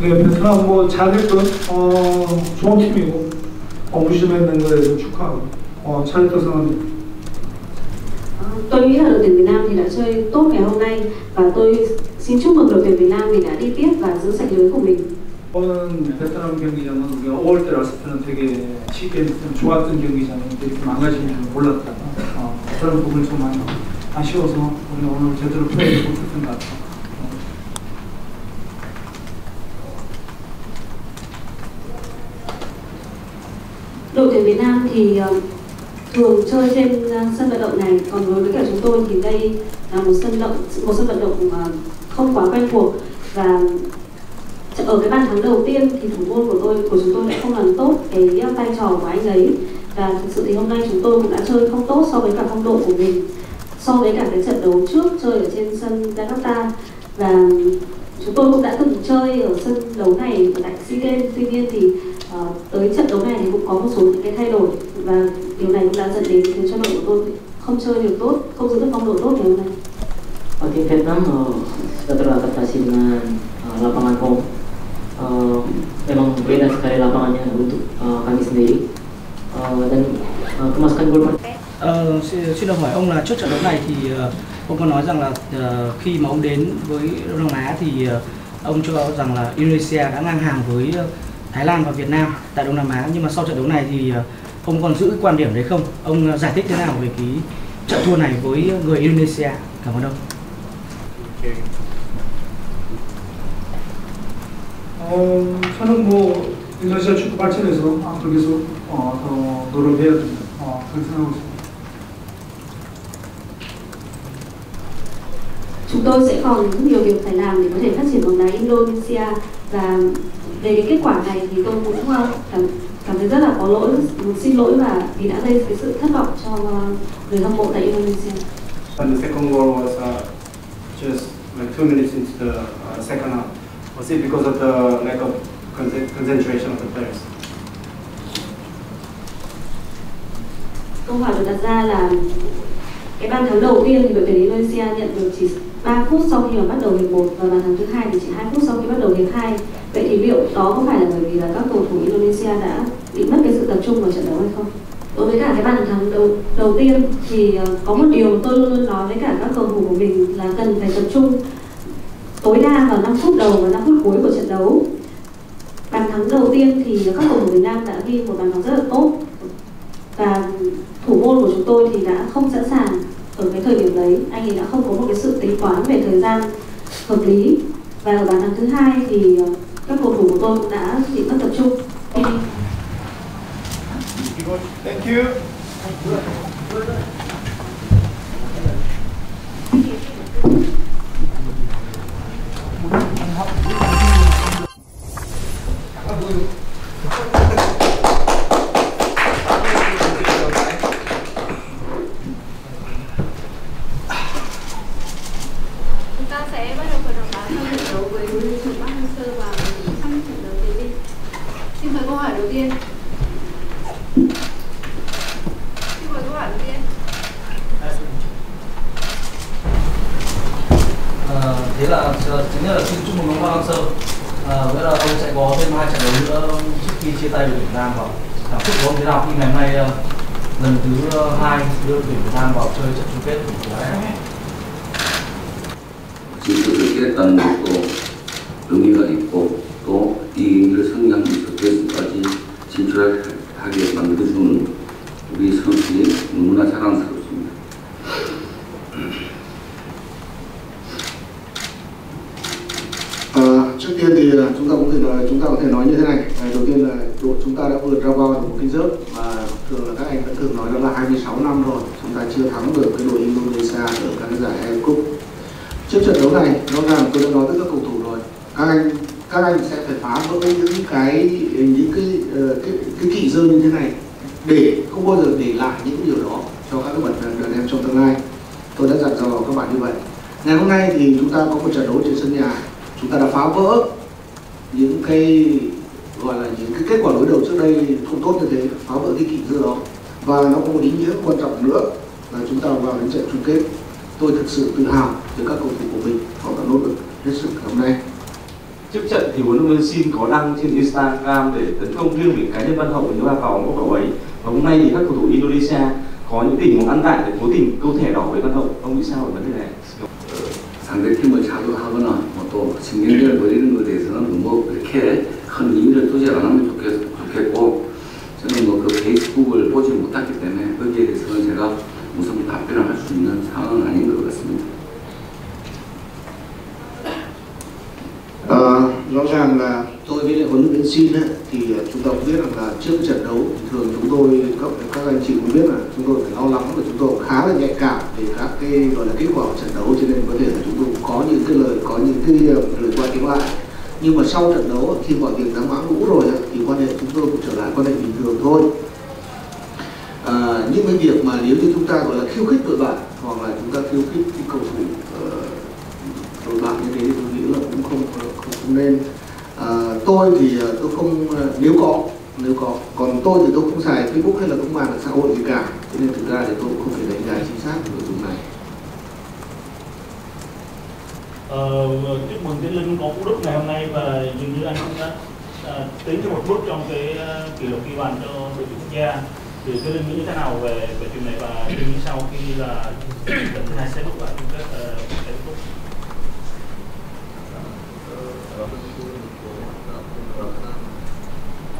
네, 베트남 뭐 잘했던 어, 좋은 팀이고 어, 무심했는 거에 축하하고 어. Ờ, Tôi nghĩ là đội tuyển Việt Nam thì đã chơi tốt ngày hôm nay và tôi xin chúc mừng đội tuyển Việt Nam vì đã đi tiếp và giữ sạch lưới của mình. 이번 베트남 경기장은 우리가 5월 때 왔을 때는 되게 쉽게 좋았던 경기장인데 이렇게 망가지는 줄 몰랐다. 어, 그런 부분이 좀 많이 아쉬워서 우리가 오늘 제대로 플레이를 못했던 것 같아요. Đội tuyển Việt Nam thì ờ, thường chơi trên ờ, sân vận động này, còn đối với cả chúng tôi thì đây là một sân động một sân vận động ờ, không quá quen thuộc. Và ở cái bàn thắng đầu tiên thì thủ môn của tôi của chúng tôi đã không làm tốt cái vai trò của anh ấy. Và thực sự thì hôm nay chúng tôi cũng đã chơi không tốt so với cả phong độ của mình so với cả cái trận đấu trước chơi ở trên sân Jakarta. Và chúng tôi cũng đã từng chơi ở sân đấu này tại SEA Games tuy nhiên thì uh, tới trận đấu này thì cũng có một số những cái thay đổi và điều này cũng đã dẫn đến khiến cho đội của tôi không chơi được tốt không giữ được phong độ tốt ngày hôm nay Oke, Vietnam uh, sudah teradaptasi dengan uh, lapangan home. Uh, memang beda sekali lapangannya untuk uh, kami sendiri. Uh, dan uh, kemasukan gol Ờ, xin, xin được hỏi ông là trước trận đấu này thì ờ, ông có nói rằng là ờ, khi mà ông đến với Đông Nam Á thì ờ, ông cho rằng là Indonesia đã ngang hàng với ờ, Thái Lan và Việt Nam tại Đông Nam Á nhưng mà sau trận đấu này thì ờ, ông còn giữ cái quan điểm đấy không? Ông ờ, giải thích thế nào về cái trận thua này với người Indonesia? Cảm ơn ông. 어, 저는 뭐 인도네시아 축구 발전에서 앞으로 계속 어, 더 노력해야 됩니다. 어, 그렇게 생각하고 있습니다. Chúng tôi sẽ còn rất nhiều việc phải làm để có thể phát triển bóng đá Indonesia và về cái kết quả này thì tôi cũng ờ, cảm cảm thấy rất là có lỗi xin lỗi và vì đã gây cái sự thất vọng cho ờ, người hâm mộ tại Indonesia. And the second goal was uh, just like two minutes into the uh, second half. Was it because of the lack of con- concentration of the players? Câu hỏi được đặt ra là cái bàn thắng đầu tiên thì đội tuyển Indonesia nhận được chỉ 3 phút sau khi mà bắt đầu hiệp 1 và bàn thắng thứ hai thì chỉ 2 phút sau khi bắt đầu hiệp 2. Vậy thì liệu đó có phải là bởi vì là các cầu thủ Indonesia đã bị mất cái sự tập trung vào trận đấu hay không? Đối với cả cái bàn thắng đầu đầu tiên thì ờ, có một điều tôi luôn luôn nói với cả các cầu thủ của mình là cần phải tập trung tối đa vào 5 phút đầu và 5 phút cuối của trận đấu. Bàn thắng đầu tiên thì các cầu thủ Việt Nam đã ghi một bàn thắng rất là tốt và thủ môn của chúng tôi thì đã không sẵn sàng ở cái thời điểm đấy, anh ấy đã không có một cái sự tính toán về thời gian hợp lý. Và ở bàn thắng thứ hai thì ờ, các cầu thủ của tôi cũng đã bị mất tập trung. Thank you. chính là xin chúc mừng ông Hoàng Sơ. À, nghĩa là ông sẽ có thêm hai trận đấu nữa trước khi chia tay với Việt Nam và cảm xúc của ông thế nào khi ngày hôm nay ờ, lần thứ ờ, hai đưa tuyển Việt Nam vào chơi trận chung kết của AFF? 진출했다는 것도 의미가 있고 또 이 일을 성장해서 결승까지 진출하게 만들어주는 우리 선수들이 너무나 자랑스럽습 thể nói như thế này. Đầu tiên là đội chúng ta đã vượt ra bao một cái rớp mà thường là các anh vẫn thường nói đó là 26 năm rồi. Chúng ta chưa thắng được cái đội Indonesia ở các giải World Cup. Trước trận đấu này rõ ràng tôi đã nói với các cầu thủ rồi. Các anh các anh sẽ phải phá vỡ những cái những cái ờ, cái, cái kỵ dơ như thế này để không bao giờ để lại những điều đó cho các bạn đàn em trong tương lai. Tôi đã dặn dò các bạn như vậy. Ngày hôm nay thì chúng ta có một trận đấu trên sân nhà. Chúng ta đã phá vỡ những cái, gọi là những cái kết quả đối đầu trước đây không tốt như thế, phá vỡ cái kỷ dư đó. Và nó có một ý nghĩa quan trọng nữa là chúng ta vào đến trận chung kết. Tôi thực sự tự hào về các cầu thủ của mình. Họ đã nỗ lực hết sức ngày hôm nay. Trước trận thì huấn luyện viên xin có đăng trên Instagram để tấn công riêng về cá nhân Văn Hậu nếu mà vào góc độ ấy. Và hôm nay thì các cầu thủ Indonesia có những tình huống ăn tại để cố tình câu thẻ đỏ với Văn Hậu ông nghĩ sao về vấn đề này? 상대팀을 자극하거나 뭐 또 신경전을 벌이는 것에 대해서는 뭐 그렇게 큰 의미를 두지 않으면 좋겠, 좋겠 고 저는 뭐 그 페이스북을 보지 못했기 때문에 거기에 대해서는 제가 무슨 답변을 할 수 있는 상황은 아닌 것 같습니다. Ờ, rõ ràng là tôi với lại huấn luyện viên Sin ấy, thì chúng ta cũng biết rằng là trước trận đấu thì thường chúng tôi các các anh chị cũng biết là chúng tôi phải lo lắng và chúng tôi khá là nhạy cảm về các cái gọi là kết quả của trận đấu. Cho nên có thể là chúng tôi cũng có những cái lời có những cái ờ, lời qua tiếng lại. Nhưng mà sau trận đấu khi mọi việc đã mãn ngũ rồi thì quan hệ chúng tôi cũng trở lại quan hệ bình thường thôi. À, những cái việc mà nếu như chúng ta gọi là khiêu khích đội bạn hoặc là chúng ta khiêu khích cái cầu thủ uh, đội bạn như thế thì tôi nghĩ là cũng không không, không nên. À, tôi thì ờ, tôi không nếu có nếu có còn tôi thì tôi không xài facebook hay là không mạng xã hội gì cả. Cho nên thực ra thì tôi cũng không thể đánh giá chính xác nội dung này. Ờ, chúc mừng Tiến Linh có cú đúp ngày hôm nay và dường như anh cũng đã à, tiến thêm một bước trong cái à, kỷ lục ghi bàn cho đội tuyển quốc gia. Thì Tiến Linh nghĩ như thế nào về về chuyện này và Tiến sau khi là trận thứ hai sẽ bước vào chung kết ờ, uh, kết thúc Ờ,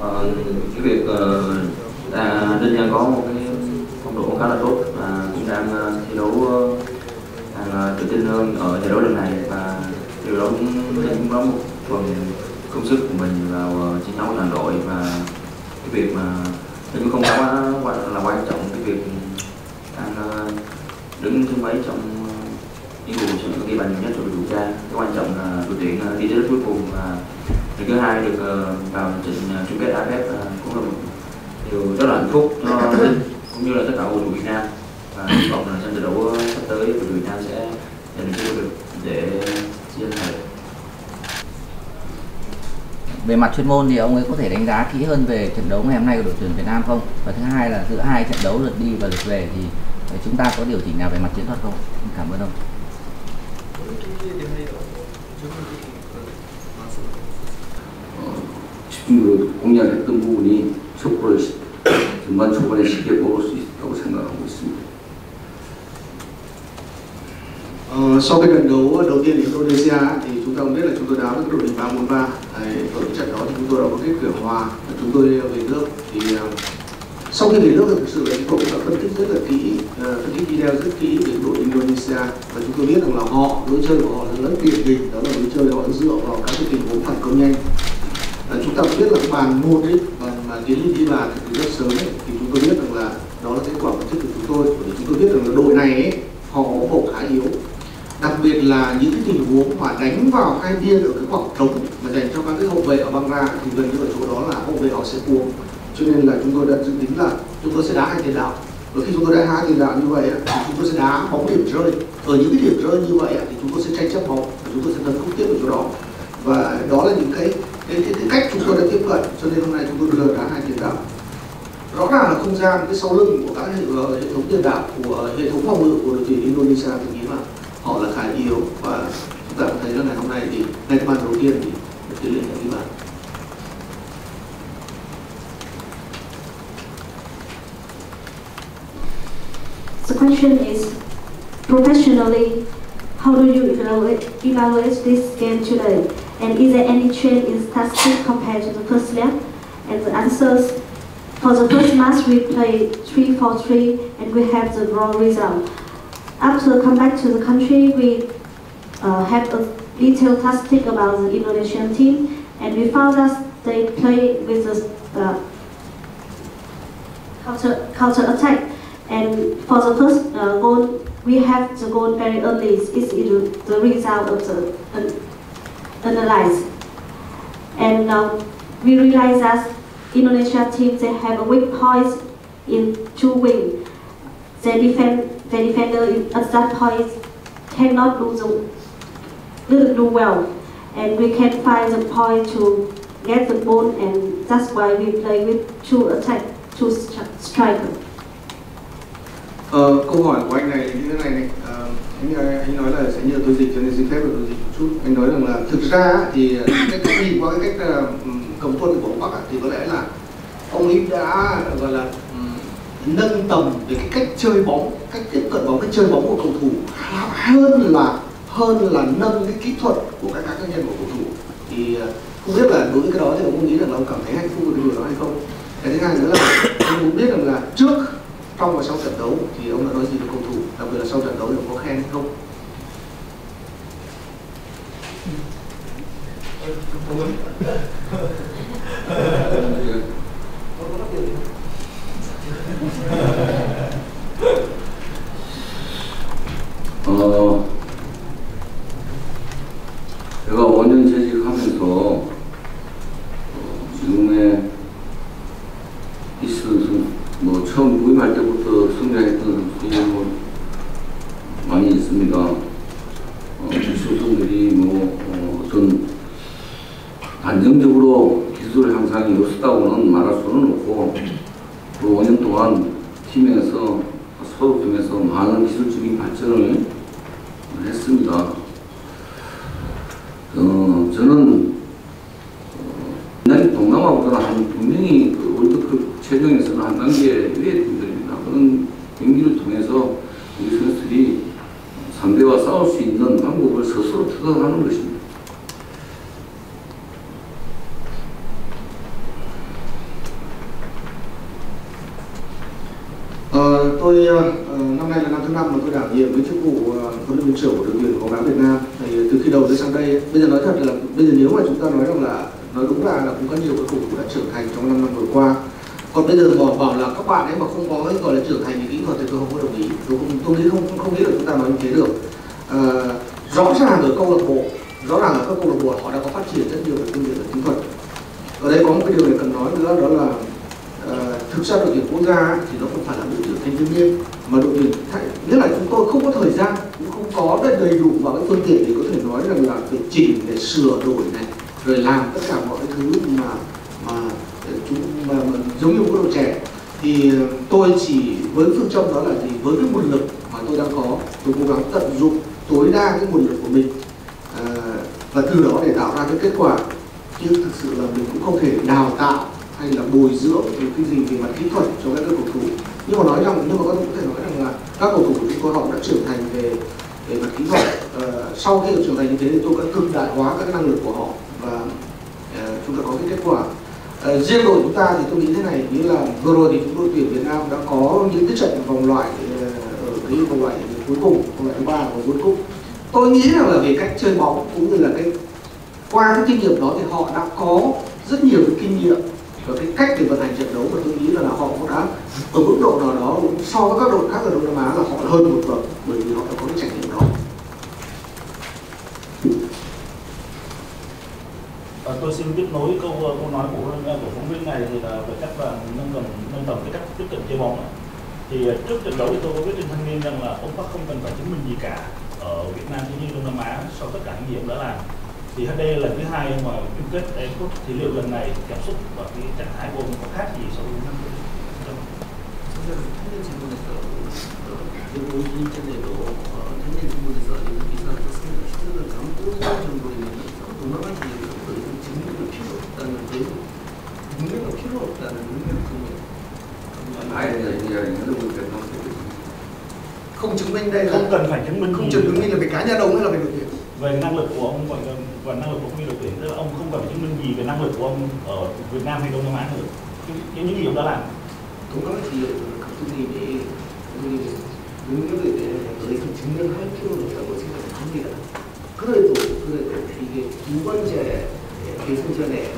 Ờ, cái việc ờ, à, Linh đang có một cái phong độ khá là tốt và cũng đang ờ, thi đấu ờ, à, tự tin hơn ở giải đấu lần này và điều đó cũng Linh cũng đóng một phần công sức của mình vào ờ, chiến thắng của đội và cái việc mà Linh cũng không quá quá là quan trọng cái việc đang đứng thứ mấy trong những cuộc trận ghi bàn nhiều nhất của đội tuyển gia cái quan trọng là đội tuyển đi tới cuối cùng và Điều thứ hai được ờ, vào trận ờ, chung kết AFF ờ, cũng là một điều rất là hạnh phúc cho cũng như là tất cả cầu thủ Việt Nam và hy vọng là trong trận đấu sắp tới đội tuyển Việt Nam sẽ giành được chiến được để chiến thắng. về mặt chuyên môn thì ông ấy có thể đánh giá kỹ hơn về trận đấu ngày hôm nay của đội tuyển Việt Nam không? Và thứ hai là giữa hai trận đấu lượt đi và lượt về thì chúng ta có điều chỉnh nào về mặt chiến thuật không? Cảm ơn ông. 중력을 공략했던 부분이 속도를 시- 전반 초반에 쉽게 먹을 수 있다고 생각하고 있습니다. Ờ, sau cái trận đấu đầu tiên Indonesia thì chúng ta cũng biết là chúng tôi đá với đội hình 3-4-3 Đấy, ở cái trận đó thì chúng tôi đã có kết quả hòa và chúng tôi về nước thì ờ, sau khi về nước thì thực sự là chúng tôi cũng đã phân tích rất là kỹ ờ, phân tích video rất kỹ về đội Indonesia và chúng tôi biết rằng là họ lối chơi của họ là rất điển hình đó là lối chơi họ dựa vào các cái tình huống phản công nhanh Ờ, chúng ta cũng biết là cái bàn mua ấy bàn mà tiến đi bàn từ rất sớm ấy, thì chúng tôi biết rằng là đó là kết quả phân tích của chúng tôi bởi vì chúng tôi biết rằng là đội này ấy, họ có bộ khá yếu. Đặc biệt là những tình huống mà đánh vào hai bia ở cái khoảng trống mà dành cho các cái hậu vệ ở băng ra thì gần như ở chỗ đó là hậu vệ họ sẽ cuồng cho nên là chúng tôi đã dự tính là chúng tôi sẽ đá hai tiền đạo. Và khi chúng tôi đá hai tiền đạo như vậy thì chúng tôi sẽ đá bóng điểm rơi. Ở những cái điểm rơi như vậy thì chúng tôi sẽ tranh chấp bóng và chúng tôi sẽ tấn công tiếp ở chỗ đó. Và đó là những cái cái, cái, cái cách chúng tôi đã tiếp cận cho nên hôm nay chúng tôi đưa ra hai tiền đạo. Rõ ràng là không gian cái sau lưng của các hệ, ờ, hệ thống tiền đạo của hệ thống phòng ngự của đội tuyển Indonesia thì nghĩ là họ là khá yếu. Và chúng ta thấy là ngày hôm nay thì ngay cái bàn đầu tiên thì tỷ lệ là ghi bàn. The question is, professionally, how do you evaluate, evaluate this game today? And is there any change in tactics compared to the first leg? And the answers, for the first match we played 3-4-3 and we have the draw result. After come back to the country, we uh, had a detailed tactic about the Indonesian team and we found that they play with the uh, counter, counter attack. And for the first uh, goal, we have the goal very early. It's the result of the an, analyze. And uh, we realize that Indonesia team they have a weak points in two wing. They defend the defender at that point cannot do the didn't do well, and we can find the point to get the ball, and that's why we play with two attack, two stri- striker. Ờ, câu hỏi của anh này như thế này này. Ờ, anh anh nói là sẽ nhờ tôi dịch cho nên xin phép được tôi dịch một chút. Anh nói rằng là thực ra thì ờ, cái cách nhìn qua cái cách uh, cầm quân của ông Bắc thì có lẽ là ông ấy đã gọi là um, nâng tầm về cái cách chơi bóng cách tiếp cận bóng cách chơi bóng của cầu thủ hơn là hơn là nâng cái kỹ thuật của các cá nhân của cầu thủ. Thì uh, không biết là đối với cái đó thì ông nghĩ rằng là ông cảm thấy hạnh phúc với cái điều đó hay không? Cái thứ hai nữa là ông muốn biết rằng là trước trong và sau trận đấu thì ông đã nói gì với cầu thủ đặc biệt là sau trận đấu thì ông có khen hay không 어, 제가 5년 재직하면서 옛날 동남아보다는 한 분명히 그 월드컵 최종에서는 한 단계 위에 팀들입니다. 그런 경기를 통해서 우리 선수들이 상대와 싸울 수 있는 방법을 스스로 터득하는 것입니다. Ờ, tôi uh, năm nay là năm thứ năm mà tôi đảm nhiệm với chức vụ uh, huấn luyện viên trưởng của đội tuyển bóng đá Việt Nam. Thì từ khi đầu tới sang đây, bây giờ nói thật là bây giờ nếu mà chúng ta nói rằng là nói đúng là, là cũng có nhiều cái cầu cũng đã trưởng thành trong năm năm vừa qua. Còn bây giờ bảo bảo là các bạn ấy mà không có cái gọi là trưởng thành về kỹ thuật thì tôi không có đồng ý. Tôi không tôi nghĩ không không nghĩ là chúng ta nói như thế được. à, rõ ràng ở câu lạc bộ, rõ ràng ở các câu lạc bộ họ đã có phát triển rất nhiều về phương diện về kỹ thuật. Ở đây có một cái điều này cần nói nữa đó là Uh, thực ra đội tuyển quốc gia thì nó không phải là đội tuyển thanh thiếu niên mà đội tuyển nghĩa là chúng tôi không có thời gian cũng không có đầy, đầy đủ vào cái phương tiện để có thể nói rằng là phải chỉnh để sửa đổi này rồi làm tất cả mọi thứ mà mà chúng mà, mà giống như một đội trẻ. Thì ờ, tôi chỉ với phương châm đó là gì? Với cái nguồn lực mà tôi đang có tôi cố gắng tận dụng tối đa cái nguồn lực của mình à, và từ đó để tạo ra cái kết quả. Chứ thực sự là mình cũng không thể đào tạo hay là bồi dưỡng cái gì về mặt kỹ thuật cho các cầu thủ. Nhưng mà nói rằng nhưng mà có thể nói rằng là các cầu thủ của chúng tôi họ đã trưởng thành về về mặt kỹ thuật. À, sau khi được trưởng thành như thế thì tôi đã cực đại hóa các năng lực của họ và uh, chúng ta có cái kết quả. Uh, riêng đội chúng ta thì tôi nghĩ thế này như là vừa rồi thì chúng tôi tuyển Việt Nam đã có những cái trận vòng loại ờ, ở cái vòng loại cuối cùng vòng loại thứ ba của World Cup tôi nghĩ rằng là về cách chơi bóng cũng như là cái qua cái kinh nghiệm đó thì họ đã có rất nhiều cái kinh nghiệm và cái cách để vận hành trận đấu. Mà tôi nghĩ là, là họ cũng đã ở mức độ nào đó so với các đội khác ở Đông Nam Á là họ hơn một bậc bởi vì họ đã có cái trải nghiệm đó. À, tôi xin tiếp nối câu câu nói của của phóng viên này thì là về cách là nâng tầm nâng tầm cái cách tiếp cận chơi bóng này. thì trước trận đấu thì tôi có biết trên thanh niên rằng là ông Park không cần phải chứng minh gì cả ở Việt Nam cũng như Đông Nam Á sau tất cả những gì ông đã làm thì HD là lần thứ hai mà chung kết Air Cup thì liệu lần này cảm xúc và cái trạng thái của ông có khác gì so với năm trước? 청년 질문에서 그리고 인천에도 어, 청년 질문에서 이런 비슷한 좋습니다. 시즌을 감고 정도이면 동남아 지역에서 더 이상 증명을 필요 없다는 그 능력은 필요 없다는 능력 증명. 아예 이야기는 그렇게 không chứng minh đây là không cần phải chứng minh không chứng minh là về cá nhân ông hay là về đội tuyển về năng lực của ông và, và năng lực của ông đội tuyển tức là ông không cần phải chứng minh gì về năng lực của ông ở Việt Nam hay Đông Nam Á nữa những những gì ông đã làm 동남아 지역에서 감독님이 능력에 대해 더 이상 증명할 필요는 없다고 생각합니다. 그래도 그래도 이게 두 번째 결승전에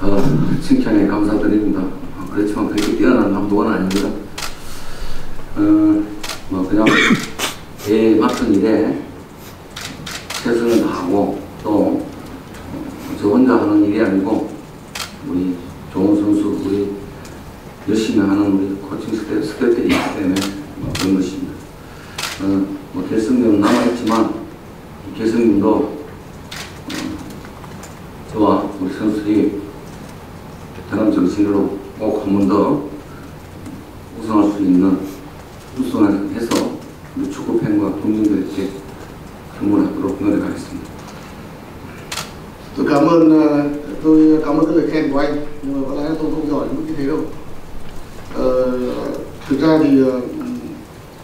어, 칭찬에 감사드립니다. 어, 그렇지만 그렇게 뛰어난 감독은 아닙니다. 결승전도 어, 저와 우리 선수들이 베트남 정신으로 꼭 한 번 더 우승할 수 있는 우승해서 우리 축구 팬과 국민들에게 선물하도록 노력하겠습니다. tôi cảm ơn ờ, tôi cảm ơn cái lời khen của anh nhưng mà có lẽ tôi không giỏi đến mức như thế đâu ờ, thực ra thì ờ,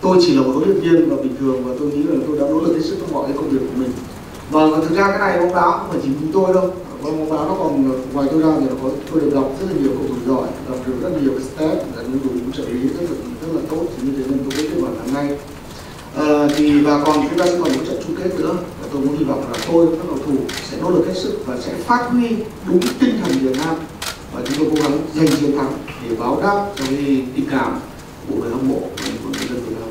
tôi chỉ là một huấn luyện viên và bình thường và tôi nghĩ là tôi đã nỗ lực hết sức trong mọi cái công việc của mình và thực ra cái này bóng đá không phải chỉ mình tôi đâu và bóng đá nó còn ngoài tôi ra thì nó có tôi được đọc rất là nhiều cầu thủ giỏi đọc được rất là nhiều cái stat là những đủ trợ lý rất là rất là tốt thì như thế nên tôi biết kết quả là nay à, thì và còn chúng ta sẽ còn một trận chung kết nữa. Và tôi muốn hy vọng là tôi các cầu thủ sẽ nỗ lực hết sức và sẽ phát huy đúng tinh thần Việt Nam. Và chúng tôi cố gắng giành chiến thắng để báo đáp cho cái tình cảm của người hâm mộ và của người dân Việt Nam.